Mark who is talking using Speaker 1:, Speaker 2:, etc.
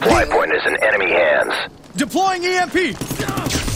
Speaker 1: supply point is in enemy hands.
Speaker 2: Deploying EMP!